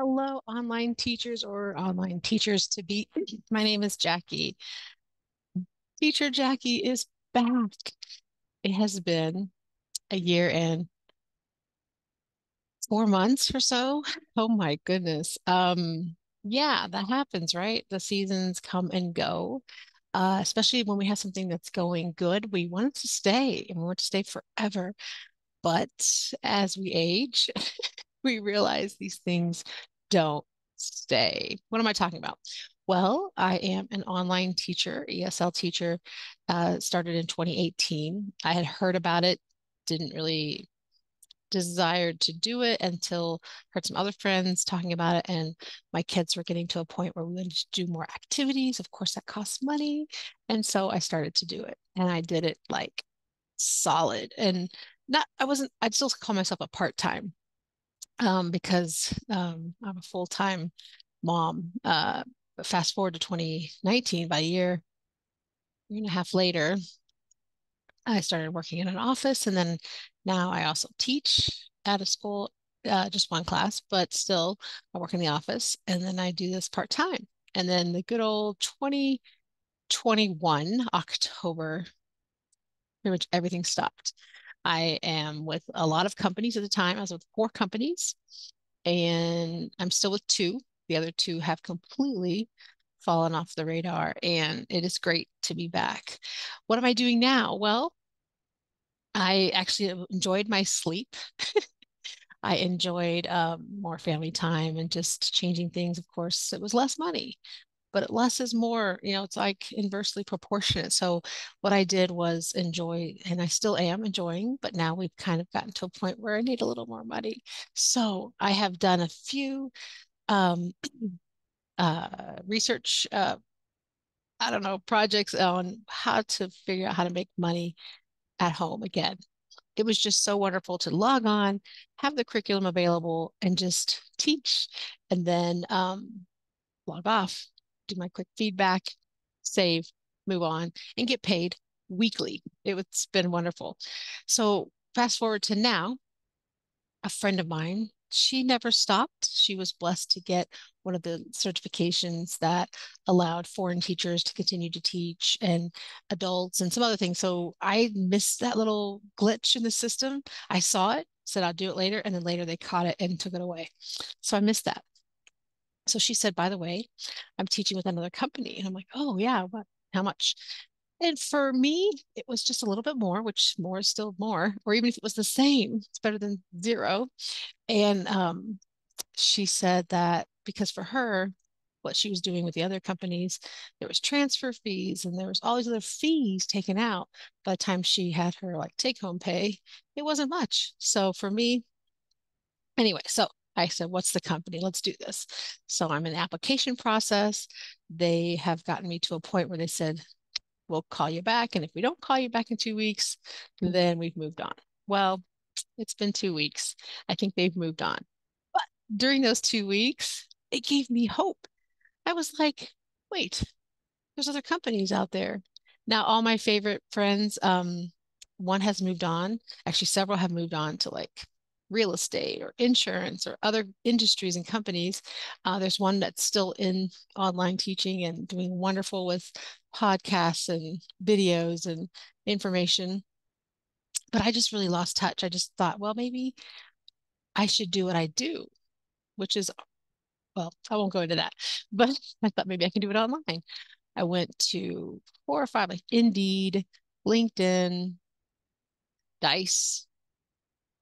Hello, online teachers or online teachers to be. My name is Jackie. Teacher Jackie is back. It has been a year and four months or so. Oh my goodness. Um, yeah, that happens, right? The seasons come and go. Uh, especially when we have something that's going good, we want it to stay and we want to stay forever. But as we age, we realize these things don't stay. What am I talking about? Well, I am an online teacher, ESL teacher, uh, started in 2018. I had heard about it, didn't really desired to do it until heard some other friends talking about it and my kids were getting to a point where we wanted to do more activities of course that costs money and so i started to do it and i did it like solid and not i wasn't i'd still call myself a part-time um, because um, I'm a full time mom. Uh, fast forward to 2019, by a year, year and a half later, I started working in an office, and then now I also teach at a school, uh, just one class, but still I work in the office, and then I do this part time. And then the good old 2021 October, pretty much everything stopped. I am with a lot of companies at the time. I was with four companies, and I'm still with two. The other two have completely fallen off the radar, and it is great to be back. What am I doing now? Well, I actually enjoyed my sleep. I enjoyed um, more family time and just changing things. Of course, it was less money, but less is more you know it's like inversely proportionate. So what i did was enjoy and i still am enjoying but now we've kind of gotten to a point where i need a little more money. So i have done a few um, uh, research uh, i don't know projects on how to figure out how to make money at home again. It was just so wonderful to log on have the curriculum available and just teach and then um, log off do my quick feedback, save, move on, and get paid weekly. It's been wonderful. So fast forward to now, a friend of mine, she never stopped. She was blessed to get one of the certifications that allowed foreign teachers to continue to teach and adults and some other things. So I missed that little glitch in the system. I saw it, said I'll do it later, and then later they caught it and took it away. So I missed that. So she said, by the way, I'm teaching with another company. And I'm like, oh, yeah, what? How much? And for me, it was just a little bit more, which more is still more, or even if it was the same, it's better than zero. And um, she said that because for her, what she was doing with the other companies, there was transfer fees and there was all these other fees taken out. By the time she had her like take home pay, it wasn't much. So for me, anyway, so I said, what's the company? Let's do this. So I'm in the application process. They have gotten me to a point where they said, we'll call you back. And if we don't call you back in two weeks, then we've moved on. Well, it's been two weeks. I think they've moved on. But during those two weeks, it gave me hope. I was like, wait, there's other companies out there. Now, all my favorite friends, um, one has moved on. Actually, several have moved on to like real estate or insurance or other industries and companies. Uh, there's one that's still in online teaching and doing wonderful with podcasts and videos and information. But I just really lost touch. I just thought, well, maybe I should do what I do, which is, well, I won't go into that, but I thought maybe I can do it online. I went to four or five, like Indeed, LinkedIn, Dice,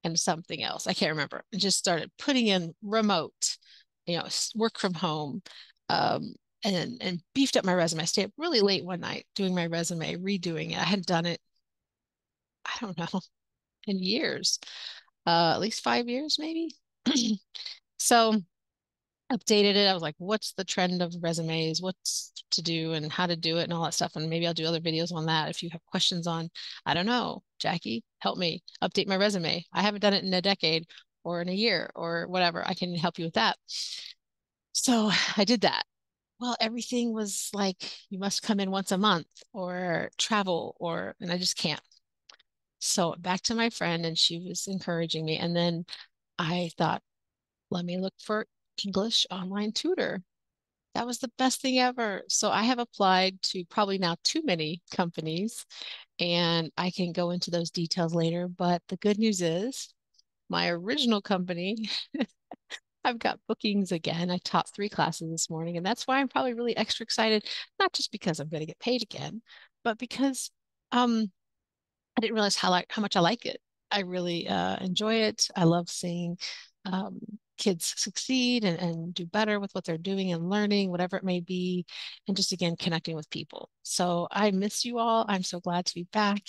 and something else. I can't remember. And just started putting in remote, you know, work from home, um, and and beefed up my resume. I stayed up really late one night doing my resume, redoing it. I had done it, I don't know, in years, uh, at least five years maybe. so updated it. I was like, what's the trend of resumes? What's to do and how to do it and all that stuff. And maybe I'll do other videos on that. If you have questions on, I don't know, Jackie, help me update my resume. I haven't done it in a decade or in a year or whatever. I can help you with that. So I did that. Well, everything was like, you must come in once a month or travel or, and I just can't. So back to my friend, and she was encouraging me. And then I thought, let me look for English online tutor. That was the best thing ever. So I have applied to probably now too many companies, and I can go into those details later. But the good news is my original company, I've got bookings again. I taught three classes this morning, and that's why I'm probably really extra excited, not just because I'm going to get paid again, but because um, I didn't realize how like how much I like it. I really uh, enjoy it. I love seeing um, kids succeed and, and do better with what they're doing and learning, whatever it may be, and just again connecting with people. So I miss you all. I'm so glad to be back.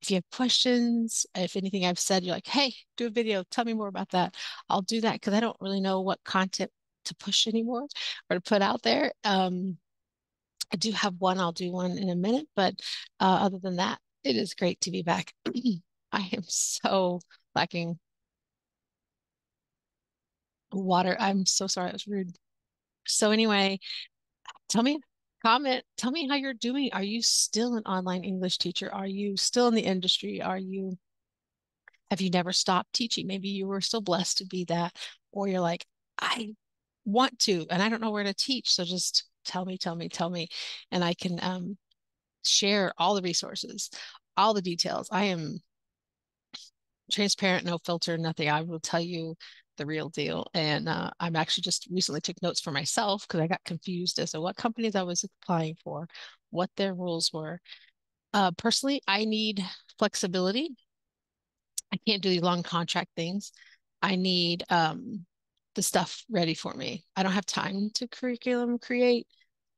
If you have questions, if anything I've said, you're like, hey, do a video, tell me more about that. I'll do that because I don't really know what content to push anymore or to put out there. Um, I do have one, I'll do one in a minute, but uh, other than that, it is great to be back. I am so lacking water. I'm so sorry, it was rude. So anyway, tell me, comment, tell me how you're doing. Are you still an online English teacher? Are you still in the industry? Are you, have you never stopped teaching? Maybe you were still blessed to be that, or you're like, I want to, and I don't know where to teach. So just tell me, tell me, tell me, and I can um, share all the resources, all the details. I am transparent, no filter, nothing. I will tell you the real deal. And uh, I'm actually just recently took notes for myself because I got confused as to what companies I was applying for, what their rules were. Uh, personally, I need flexibility. I can't do these long contract things. I need um, the stuff ready for me. I don't have time to curriculum create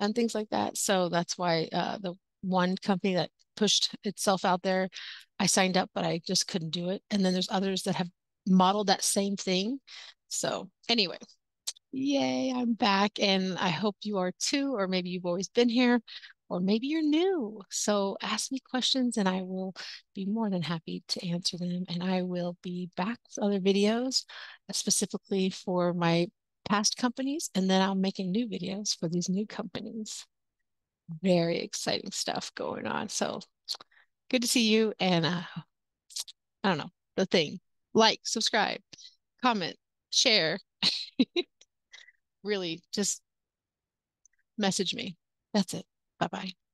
and things like that. So that's why uh, the one company that pushed itself out there, I signed up, but I just couldn't do it. And then there's others that have modeled that same thing. So anyway, yay, I'm back and I hope you are too, or maybe you've always been here, or maybe you're new. So ask me questions and I will be more than happy to answer them. And I will be back with other videos specifically for my past companies, and then I'm making new videos for these new companies. Very exciting stuff going on. So good to see you. And uh, I don't know, the thing like, subscribe, comment, share. really, just message me. That's it. Bye bye.